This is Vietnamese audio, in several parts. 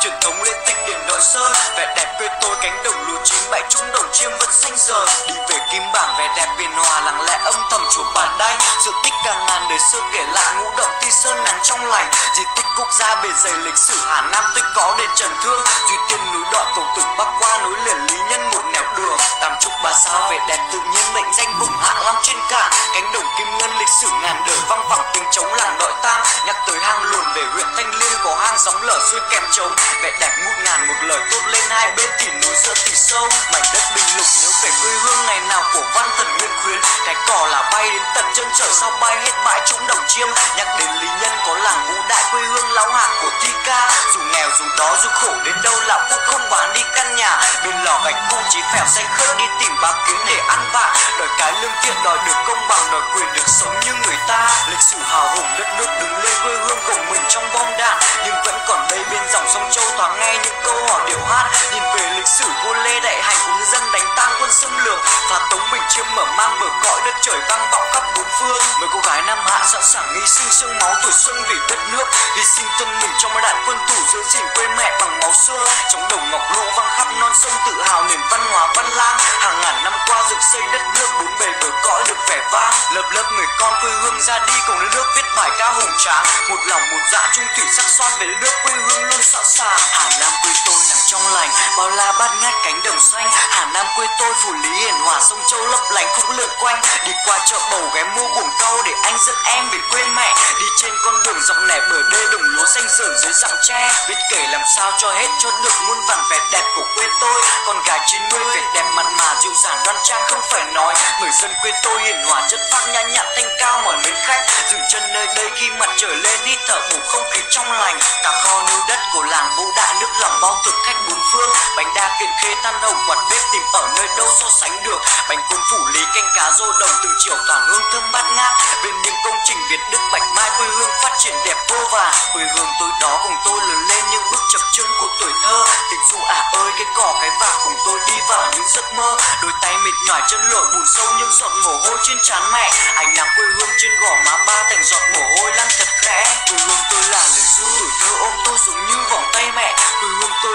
truyền thống lên tịch điển nội sơn vẻ đẹp quê cánh đồng lúa chín bãi chúng đồng chiêm vẫn xanh giờ. Đi về kim bảng vẻ đẹp biển hòa, lặng lẽ âm thầm chùa bản đanh sự tích càng ngàn đời xưa kể lại, ngũ động ti sơn nắng trong lành. Di tích quốc gia bề dày lịch sử, hà nam tôi có đền trần thương. Duy tiên núi đoạn cầu tử bắc qua núi liền lý nhân một nẻo đường. Tam trúc ba sao vẻ đẹp tự nhiên, mệnh danh vùng hạ long trên cạn. Cánh đồng kim ngân lịch sử ngàn đời, vang vẳng tiếng trống làng đội tam nhắc tới hang luồn về huyện thanh liên có hang sóng lở xuôi kèm trống vẻ đẹp ngút ngàn, một lời tốt lên hai bên thì núi giữa thì sâu, mảnh đất bình lục. Nhớ về quê hương ngày nào của văn thần nguyên khuyến cái cỏ là bay đến tận chân trời. Sau bay hết bãi trũng đồng chiêm, nhắc đến lý nhân có làng vũ đại quê hương lão hạt của thi ca dù nghèo, dù đó, dù khổ, đến đâu lão cũng không bán đi căn nhà. Bên lò gạch khu chỉ phèo xanh khớt đi tìm bạc kiếm để ăn vạ. Đòi cái lương thiện, đòi được công bằng, đòi quyền được sống như người ta. Lịch sử hào hùng, đất nước đứng lên, quê hương của mình trong bom đạn. Nhưng vẫn còn đây bên dòng sông châu thoáng nghe những câu hỏi điệu hát. Nhìn về lịch sử sử vua lê đại hành của dân đánh tan quân xâm lược và tống bình chiêm mở mang bờ cõi đất trời vang vọng khắp bốn phương. Mấy cô gái nam hạ sẵn sàng hy sinh sương máu tuổi xuân vì đất nước, hy sinh thân mình trong đạn quân thủ giữ gìn quê mẹ bằng máu xương trong đồng ngọc lũ vang khắp non sông tự hào nền văn hóa văn lang. Hàng ngàn năm qua dựng xây đất nước, bốn bề bờ cõi được vẻ vang. Lớp lớp người con quê hương ra đi cùng đất nước viết bài ca hùng tráng. Một lòng một dạ trung thủy sắc son về đất nước quê hương luôn sẵn sàng. Hà nam quê tôi nắng trong lành, bao la bát ngát cánh đồng xanh. Hà nam quê tôi, phủ lý hiền hòa, sông châu lấp lánh khúc lượn quanh. Đi qua chợ bầu ghé mua buồng câu để anh dẫn em về quê mẹ. Đi trên con đường dọc nẻ bờ đê đồng lúa xanh rờn dưới dặm tre. Biết kể làm sao cho hết cho được muôn vàn vẻ đẹp của quê tôi. Con gái chín mươi, vẻ đẹp mặn mà, dịu dàng đoan trang không phải nói. Người dân quê tôi hiền hòa, chất phác nhã nhặn, thanh cao mọi mến khách. Dừng chân nơi đây khi mặt trời lên hít thở bầu không khí trong lành. Cả kho nưu đất của làng vũ đại nước lòng bao thực khách bốn phương. Bánh đa kiện khê than hồng quạt bếp tìm ở nơi đâu so sánh được. Bánh cuốn phủ lý canh cá rô đồng từng chiều tỏa hương thơm bát ngát. Bên những công trình việt đức bạch mai quê hương phát triển đẹp vô vàn. Quê hương tôi đó cùng tôi lớn lên những bước chập chững của tuổi thơ. Tình du à ơi, cái cỏ cái vạc cùng tôi đi vào những giấc mơ. Đôi tay mệt nhỏi chân lội bùn sâu những giọt mồ hôi trên trán mẹ. Ánh nắng quê hương trên gò má ba thành giọt mồ hôi lăn thật khẽ. Quê hương tôi là lời ru tuổi thơ ôm tôi giống như vòng tay mẹ. Quê hương tôi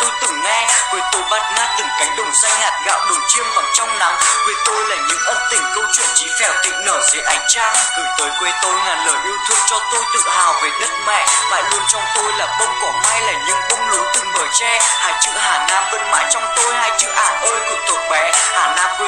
tôi từng nghe. Quê tôi bát ngát từng cánh đồng xanh hạt gạo đồng chiêm vàng trong nắng. Quê tôi là những ân tình câu chuyện chí phèo thịnh nở dưới ánh trăng. Gửi tới quê tôi ngàn lời yêu thương cho tôi tự hào về đất mẹ. Mãi luôn trong tôi là bông cỏ mai là những bông lúa từng bờ tre. Hai chữ hà nam vẫn mãi trong tôi, hai chữ ả ơi của tuổi bé. Hà nam quê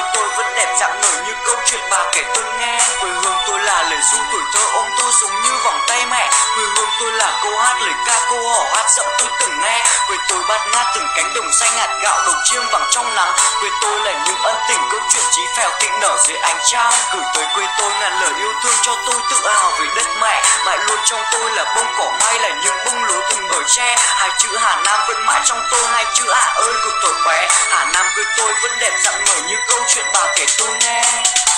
dạng nổi như câu chuyện bà kể tôi nghe. Quê hương tôi là lời ru tuổi thơ ôm tôi giống như vòng tay mẹ. Quê hương tôi là câu hát, lời ca, câu hò, hát giọng tôi từng nghe. Quê tôi bát ngát từng cánh đồng xanh hạt gạo đầu chiêm vàng trong nắng. Quê tôi là những ân tình câu chuyện chí phèo thịnh nở dưới ánh trăng. Gửi tới quê tôi ngàn lời yêu thương cho tôi tự hào về đất mẹ. Mãi luôn trong tôi là bông cỏ may là những bông lúa từng bờ tre. Hai chữ hà nam vẫn mãi trong tôi, hai chữ à ơi của tuổi bé. Hà nam quê tôi vẫn đẹp dạng nở như câu chuyện bà kể tôi nghe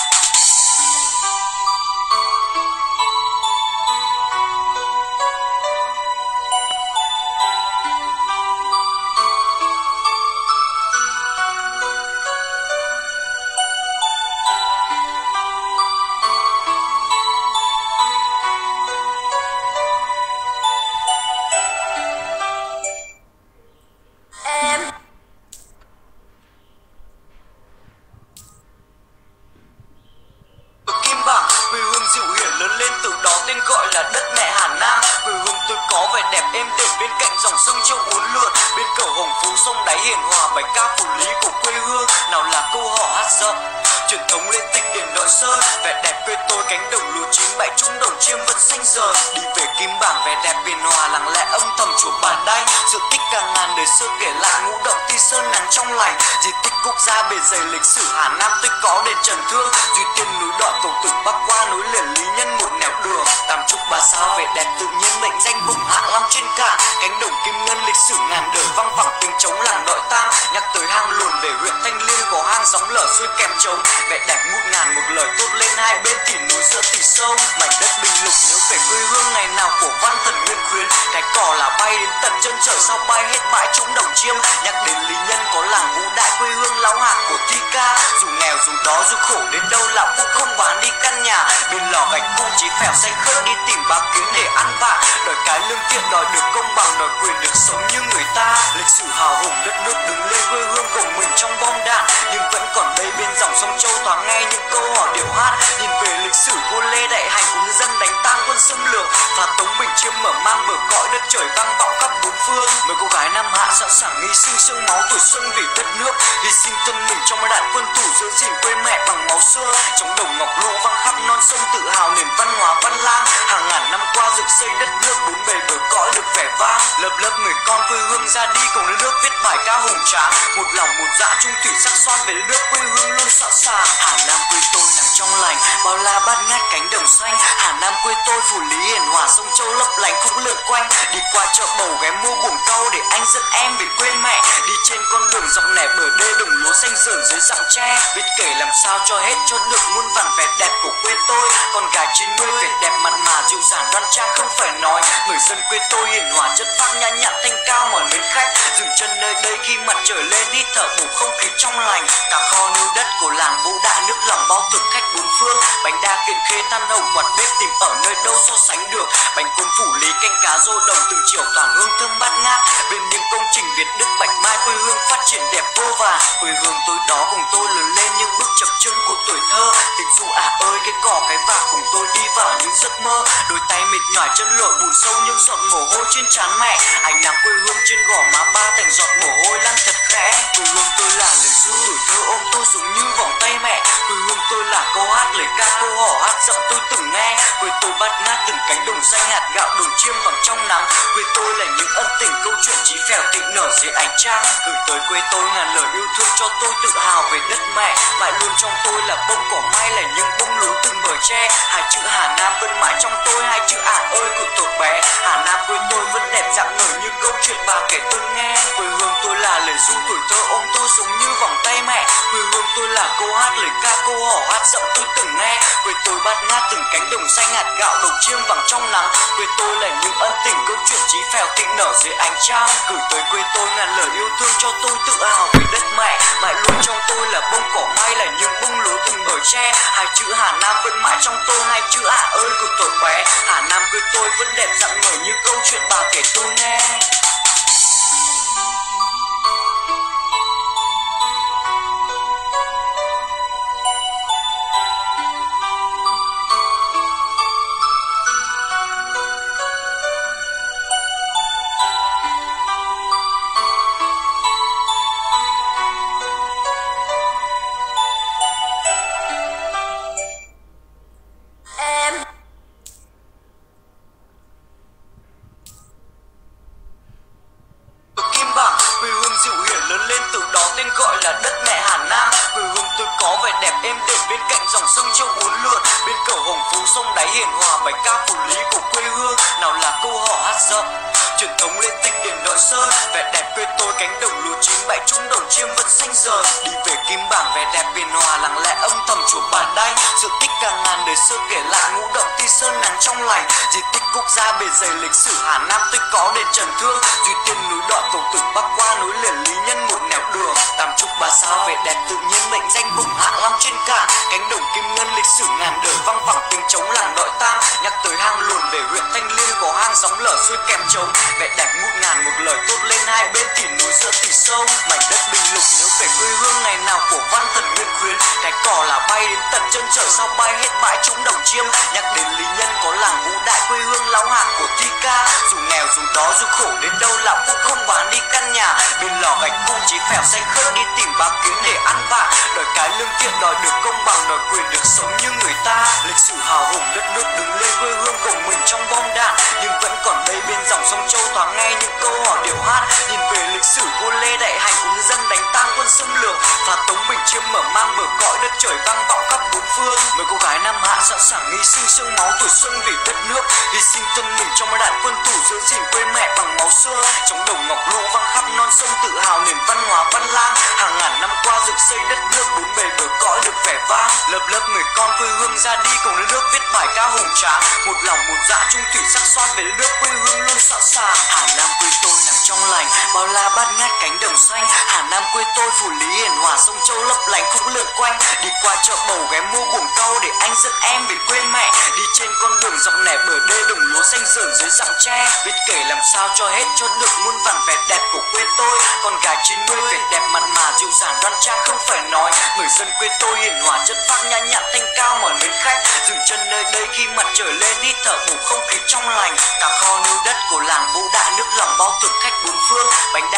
tên gọi là đất mẹ Hà Nam. Quê hương tôi có vẻ đẹp êm đềm bên cạnh dòng sông châu uốn lượn, bên cầu hồng phú sông đáy hiền hòa bài ca phủ lý của quê hương. Nào là câu hò hát rộng truyền thống lên tịch điển đội sơn, vẻ đẹp quê tôi cánh đồng lúa chín bãi trung đồng chiêm vẫn xanh giờ. Đi về Kim Bảng vẻ đẹp biển hòa lặng lẽ âm thầm chùa bản đanh, sự tích càng ngàn đời xưa kể lại ngũ động ti sơn nắng trong lành, di tích quốc gia bề dày lịch sử Hà Nam tôi có đền Trần Thương, duy tiên núi đoạn cầu tử bắc qua núi liền lý nhân một nẻo đường. Tam trúc ba sao vẻ đẹp tự nhiên mệnh danh vùng hạ long trên cả. Cánh đồng kim ngân lịch sử ngàn đời vang vẳng tiếng trống làng đội tam nhắc tới hang luồn về huyện thanh liên có hang sóng lở xuôi kèm trống vẻ đẹp ngút ngàn một lời tốt lên hai bên thì núi giữa thì sâu. Mảnh đất bình lục nhớ về quê hương ngày nào của văn thần nguyên khuyến cái cỏ là bay đến tận chân trời sau bay hết bãi trũng đồng chiêm. Nhắc đến lý nhân có làng vũ đại quê hương lão hạt của thi ca. Dù nghèo dù đó dù khổ đến đâu lão cũng không bán đi căn nhà. Bên lò gạch cũng chỉ phèo xanh khơi đi tìm bạc kiếm để ăn vạ. Đời kiện đòi được công bằng, đòi quyền được sống như người ta. Lịch sử hào hùng đất nước đứng lên quê hương của mình trong bom đạn. Nhưng vẫn còn đây bên dòng sông châu thoáng nghe những câu hỏi điệu hát. Nhìn về lịch sử vua lê đại hành của dân đánh tan quân xâm lược. Và tống bình chiêm mở mang bờ cõi đất trời vang vọng khắp bốn phương. Mấy cô gái nam hạ sẵn sàng hy sinh sương máu tuổi xuân vì đất nước trong đại quân thủ giữ gìn quê mẹ bằng máu xưa. Trong đồng ngọc lũ vang khắp non sông tự hào nền văn hóa văn lang. Hàng ngàn năm qua dựng xây đất nước bốn bề bờ cõi được vẻ vang. Lớp lớp người con quê hương ra đi cùng đất nước viết bài ca hùng tráng. Một lòng một dạ trung thủy sắc son về đất nước quê hương luôn sẵn sàng. Hàng năm quê tôi nằm trong lành, bao la bát ngát cánh đồng xanh nam quê tôi phủ lý hiền hòa, sông châu lấp lánh khúc lượn quanh. Đi qua chợ bầu ghé mua buồng câu để anh dẫn em về quê mẹ. Đi trên con đường dọc nẻ bờ đê đồng lúa xanh rờn dưới dặm tre. Biết kể làm sao cho hết cho được muôn vàn vẻ đẹp của quê tôi. Con gái chín mươi, vẻ đẹp mặn mà, dịu dàng đoan trang không phải nói. Người dân quê tôi hiền hòa, chất phác, nhã nhặn, thanh cao mọi mến khách chân nơi đây khi mặt trời lên hít thở bầu không khí trong lành. Cả kho nêu đất của làng vũ đại nước lòng bao thực khách bốn phương. Bánh đa kiện khê than hồng quạt bếp tìm ở nơi đâu so sánh được. Bánh cuốn phủ lý canh cá rô đồng từng chiều tỏa hương thơm bát ngát. Bên những công trình việt đức bạch mai quê hương phát triển đẹp vô vàn. Quê hương tôi đó cùng tôi lớn lên những bước chập chân của tuổi thơ dù à ơi, cái cỏ cái vạc cùng tôi đi vào những giấc mơ. Đôi tay mệt nhỏi, chân lội bùn sâu những giọt mồ hôi trên trán mẹ. Ánh nắng quê hương trên gò má ba thành giọt mồ hôi lăn thật khẽ. Quê hương tôi là lời ru tuổi thơ ôm tôi giống như vòng tay mẹ. Quê hương tôi là câu hát, lời ca, câu hò hát giọng tôi từng nghe. Quê tôi bát ngát từng cánh đồng xanh hạt gạo đồng chiêm bằng trong nắng chí phèo thịnh nở dưới ánh trăng. Gửi tới quê tôi ngàn lời yêu thương cho tôi tự hào về đất mẹ. Mãi luôn trong tôi là bông cỏ mai, là những bông lúa từng bờ tre. Hai chữ hà nam vẫn mãi trong tôi, hai chữ ả ơi của tuổi bé. Hà nam quê tôi vẫn đẹp dạng nở như câu chuyện bà kể tôi nghe. Quê hương tôi là lời ru tuổi thơ ôm tôi giống như vòng tay mẹ là câu hát lời ca câu hò hát giọng tôi từng nghe. Quê tôi bát ngát từng cánh đồng xanh hạt gạo đồng chiêm vàng trong nắng. Quê tôi là những ân tình câu chuyện chí phèo thịnh nở dưới ánh trăng. Gửi tới quê tôi ngàn lời yêu thương cho tôi tự hào về đất mẹ. Mãi luôn trong tôi là bông cỏ may là những bông lúa từng bờ tre. Hai chữ hà nam vẫn mãi trong tôi, hai chữ Hà ơi của tuổi bé. Hà nam quê tôi vẫn đẹp dạng ngời như câu chuyện bà kể tôi nghe. Phú hiền hòa bài ca phủ lý của quê hương. Nào là câu hò hát rộng truyền thống lên tinh điển đội sơn, vẻ đẹp quê tôi cánh đồng lúa chín bãi trúng đồng chiêm vẫn xanh giờ. Đi về Kim Bảng vẻ đẹp biển hòa lặng lẽ âm thầm chùa Bản Đanh, sự tích càng ngàn đời xưa kể lại ngũ động ti sơn nắng trong lành, di tích quốc gia bề dày lịch sử Hà Nam tôi có đền Trần Thương, duy tiên núi đoạn cầu tử bắc qua núi liền lý nhân trúc bà sao vẻ đẹp tự nhiên, mệnh danh vùng hạ long trên cả. Cánh đồng kim ngân lịch sử ngàn đời văng vẳng, tiếng trống làng đội tam nhắc tới hang luồn về huyện thanh liêm có hang sóng lở xuôi kèm trống. Vẻ đẹp ngút ngàn, một lời tốt lên hai bên thì núi giữa thì sâu. Mảnh đất bình lục nhớ về quê hương ngày nào của văn thần nguyên bay đến tận chân trời sau bay hết bãi chúng đồng chiêm. Nhắc đến lý nhân có làng vũ đại quê hương lão hạt của thi ca dù nghèo dù đó dù khổ đến đâu lão cũng không bán đi căn nhà. Bên lò gạch cũng chỉ phèo xanh khớp đi tìm bám kiếm để ăn vạ. Đòi cái lương thiện đòi được công bằng, đòi quyền được sống như người ta. Lịch sử hào hùng đất nước đứng lên quê hương của mình trong bom đạn. Nhưng vẫn còn đây bên dòng sông châu thoáng nghe những câu hỏi điệu hát. Nhìn lịch sử vua lê đại hành cùng dân đánh tan quân xâm lược. Và tống bình chiêm mở mang bờ cõi đất trời vang vọng khắp bốn phương. Mấy cô gái nam hạ sẵn sàng hy sinh sương máu tuổi xuân vì đất nước. Hy sinh thân mình trong đại quân thủ giữ gìn quê mẹ bằng máu xưa. Trong đồng ngọc lũ vang khắp non sông tự hào nền văn hóa văn lang. Hàng ngàn năm qua dựng xây đất nước bốn bề được vẻ vang. Lớp lớp người con quê hương ra đi cùng đất nước viết bài ca hùng tráng. Một lòng một dạ trung thủy sắc son về đất nước quê hương luôn sẵn sàng. Hà nam quê tôi nằm trong lành, bao la bát ngát cánh đồng xanh. Hà nam quê tôi phủ lý hiền hòa, sông châu lấp lánh khúc lượn quanh. Đi qua chợ bầu ghé mua buồng câu để anh dẫn em về quê mẹ. Đi trên con xanh rờn dưới dặm tre. Biết kể làm sao cho hết cho được muôn vàn vẻ đẹp của quê tôi. Con gái chín mươi, vẻ đẹp mặn mà, dịu dàng, đoan trang, không phải nói. Người dân quê tôi hiền hòa, chất phác, nhã nhặn thanh cao mọi mến khách. Dừng chân nơi đây khi mặt trời lên, hít thở bầu không khí trong lành. Cả kho nêu đất của làng, vũ đại, nước lòng bao thực khách bốn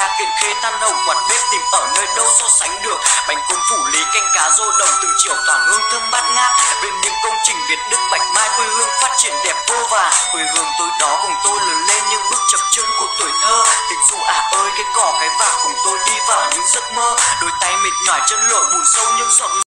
phương kiện khê than hồng quạt bếp tìm ở nơi đâu so sánh được? Bánh cuốn phủ lý canh cá rô đồng từng chiều tỏa hương thơm bát ngát. Bên những công trình việt đức bạch mai quê hương phát triển đẹp vô vàn. Quê hương tôi đó cùng tôi lớn lên những bước chập chững của tuổi thơ. Tình du à ơi, cái cỏ, cái vạc cùng tôi đi vào những giấc mơ. Đôi tay mệt nhỏi chân lội bùn sâu những giọt